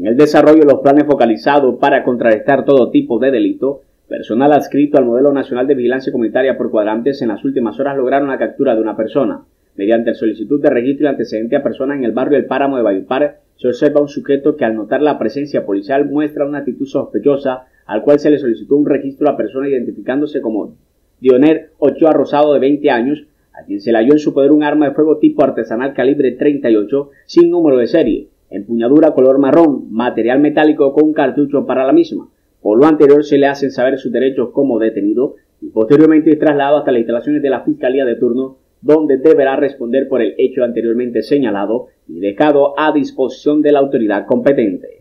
En el desarrollo de los planes focalizados para contrarrestar todo tipo de delito, personal adscrito al modelo nacional de vigilancia comunitaria por cuadrantes en las últimas horas lograron la captura de una persona. Mediante solicitud de registro y antecedente a persona en el barrio El Páramo de Valledupar, se observa un sujeto que al notar la presencia policial muestra una actitud sospechosa, al cual se le solicitó un registro a la persona identificándose como Dioner Ochoa Rosado de 20 años, a quien se le halló en su poder un arma de fuego tipo artesanal calibre 38 sin número de serie, empuñadura color marrón, material metálico con cartucho para la misma. Por lo anterior se le hacen saber sus derechos como detenido y posteriormente trasladado hasta las instalaciones de la Fiscalía de turno donde deberá responder por el hecho anteriormente señalado y dejado a disposición de la autoridad competente.